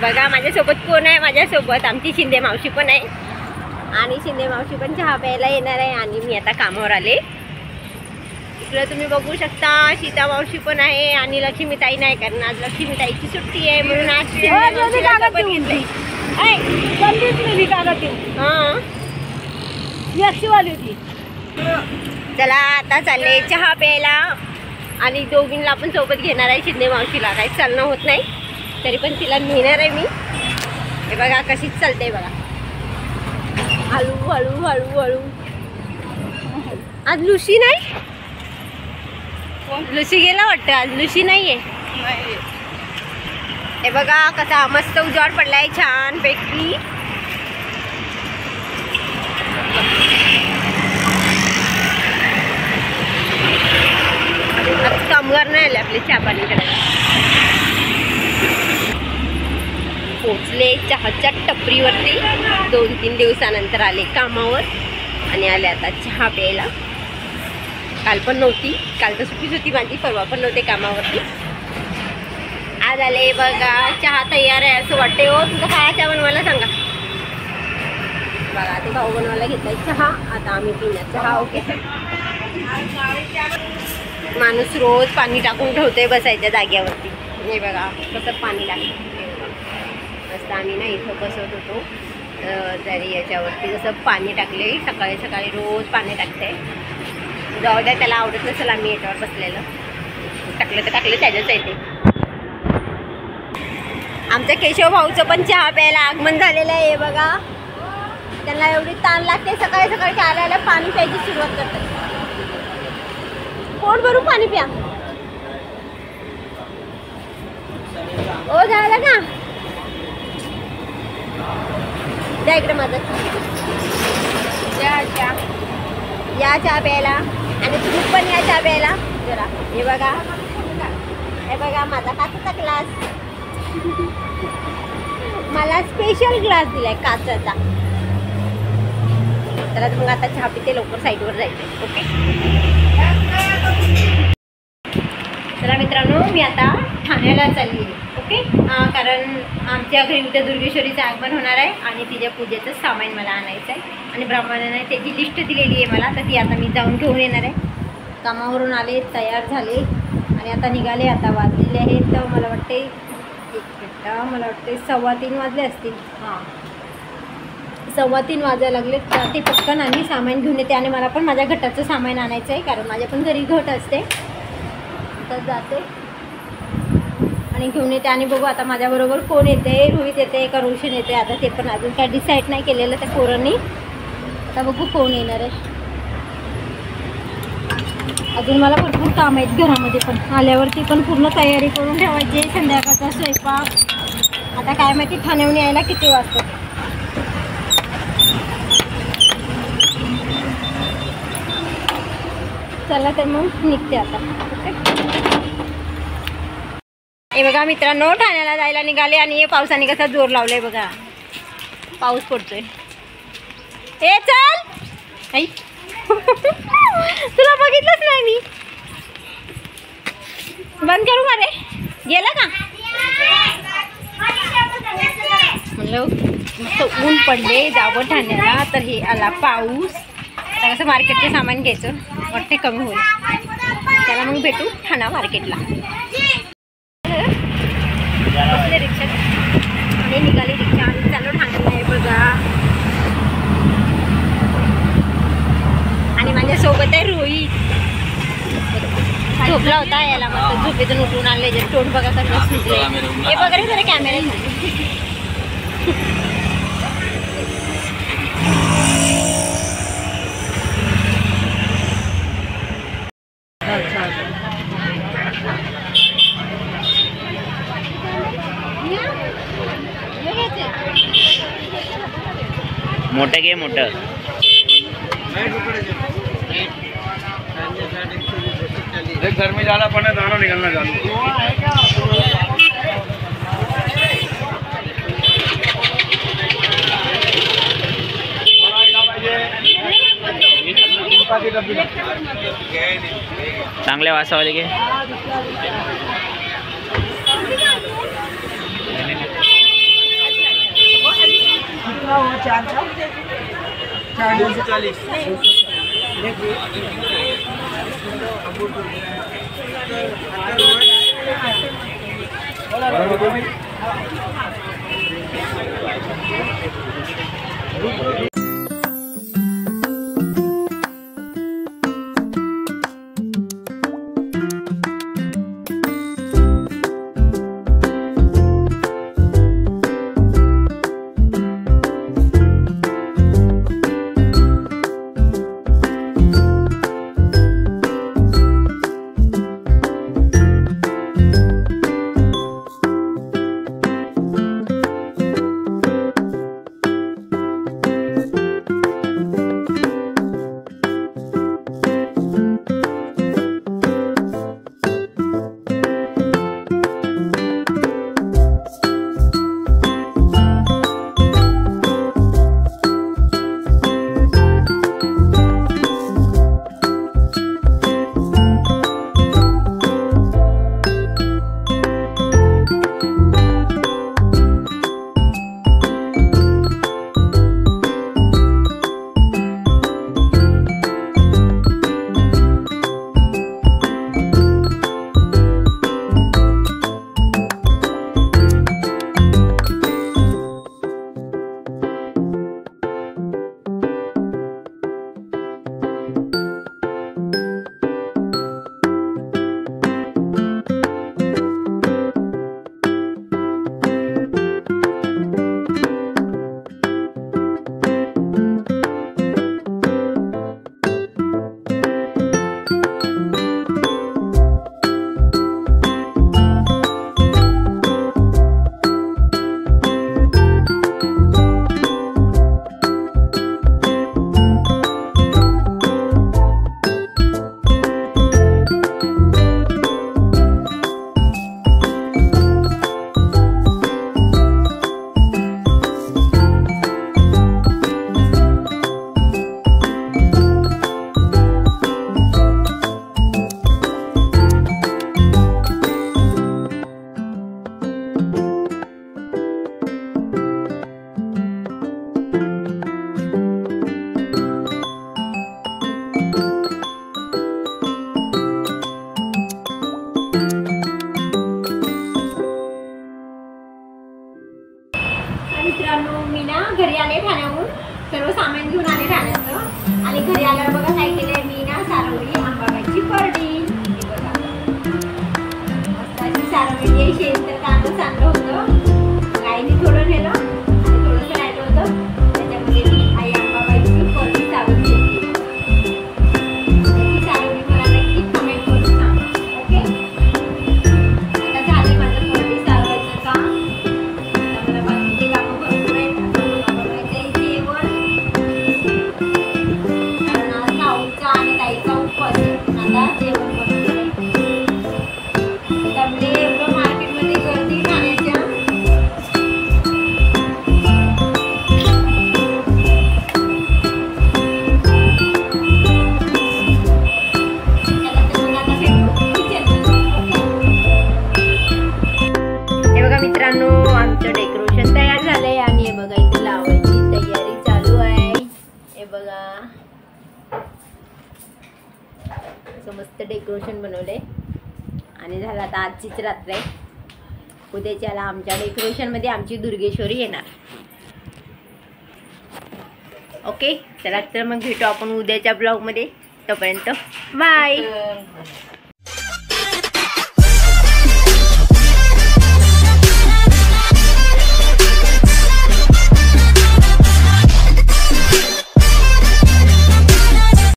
बघा माझ्यासोबत कोण आहे? माझ्यासोबत आमची शिंदे मावशी पण आहे. आणि शिंदे मावशी पण चहा प्यायला येणार आहे आणि मी आता कामावर आले. इकडे तुम्ही बघू शकता सीता मावशी पण आहे आणि लक्ष्मीताई नाही कारण आज लक्ष्मीताईची सुट्टी आहे म्हणून आज पण. हां. चला आता चालले चहा प्यायला. आणि दोघींना पण सोबत घेणार आहे शिंदे मावशीला. काही चालणं होत नाही. तरी पण तिला नेणार आहे मी. हे बघा कशीच चालते बघा. हळू हळू हळू हळू आज लुशी नाही? लुशी गेला वाटतं आज? लुशी नाहीये. हे बघा कसा मस्त उजाड पडलाय छान पैकी आज कामगार नाही आले आपले चहा पाणी करायला पोचले चहाच्या टपरीवरती दोन तीन दिवसानंतर आले कामावर आणि आले आता चहा प्यायला. काल पण नव्हती. काल तर सुट्टीच होती माझी परवा पण नव्हते कामावरती. आज आले बघा चहा तयार आहे असं वाटते हो तुझं काय चहा बनवायला सांगा. बघा ते भाऊ बनवायला घेतलाय चहा. आता आम्ही पिणार चहा ओके? माणूस रोज पाणी टाकून ठेवते बसायच्या जाग्यावरती. हे बघा कसं पाणी लागतं होता आम्ही ना इथं बसत होतो. तरी याच्यावरती कसं पाणी टाकले सकाळी सकाळी रोज पाणी टाकते. जाऊ द्या त्याला आवडत नसेल आम्ही याच्यावर बसलेलं. टाकलं तर टाकलं त्याच्याच येते आमच्या केशव भाऊचं पण चहा प्यायला आगमन झालेलं आहे बघा. त्यांना एवढी ताण लागते सकाळी सकाळी चालायला पाणी प्यायची सुरुवात करतात. पोट भरून पाणी प्या. ओ झालं का? द्या इकडे माझं. या चहा या चहा प्यायला. आणि तुम्ही पण या चहा प्यायला. जरा. हे बघा. हे बघा माझा काचाचा ग्लास मला स्पेशल ग्लास दिलाय काचाचा. तर मग आता चहा पिते लवकर साईडवर जायचं ओके चला मित्रांनो मी आता ठाण्याला चालली आहे ओके? कारण आमच्या घरी उद्या दुर्गेश्वरीचं आगमन होणार आहे आणि तिच्या पूजेचं सामान मला आणायचं आहे. आणि ब्राह्मणाने त्याची लिस्ट दिलेली आहे मला तर ती आता मी जाऊन घेऊन येणार आहे. कामावरून आले तयार झाले आणि आता निघाले आता वाजलेले आहेत तर मला वाटते एक मिनटं मला वाटते सव्वा तीन वाजले असतील. हां. सव्वा तीन वाजायला लागले तर ते पटकन आम्ही सामान घेऊन येते आणि मला पण माझ्या घटाचं सामान आणायचं आहे कारण माझ्या पण घरी घट असते. तर जाते. आणि घेऊन येते आणि बघू आता माझ्याबरोबर कोण येते रोहित येते का रोशन येते आता ते पण अजून काय डिसाईड नाही केलेलं त्या पोरांनी. आता बघू कोण येणार आहे. अजून मला भरपूर काम आहेत घरामध्ये पण. आल्यावरती पण पूर्ण तयारी करून ठेवायची आहे. संध्याकाळचा स्वयंपाक. आता काय माहिती ठाण्याहून यायला किती वाजतात. चला तर मग निघते आता. ओके? हे बघा मित्रांनो ठाण्याला जायला निघाले आणि हे पावसाने कसा जोर लावलाय बघा. पाऊस पडतोय. हे चल! आई. तुला बघितलंच नाही मी. बंद करू का रे? गेला का? म्हणलं मस्त ऊन पडले जावं ठाण्याला तर हे आला पाऊस. आता कसं मार्केटचे सामान घ्यायचं. वाटते कमी होईल. त्याला मग भेटू ठाणा मार्केटला बसले रिक्षात आणि निघाली रिक्षा आणि चालू ठाण्याला आहे बघा आणि माझ्यासोबत आहे रोहित झोपला होता याला मस्त. झोपेतून उठून आणले जे तोंड बघा कसं सुटले हे बघा रे जरा कॅमेरा मोठं घे मोठं. गर्मी ज़्यादा जाना दाना निकलना चालू। चांगल्या वासावाले घे चार चालीस। Hola, ¿qué क्रोशन बनवले आणि झालं आता आजचीच रात्र आहे. उद्याच्याला आमच्या डेकोरेशनमध्ये आमची दुर्गेश्वरी येणार. ओके? चला तर मग भेटू आपण उद्याच्या ब्लॉगमध्ये. तोपर्यंत बाय.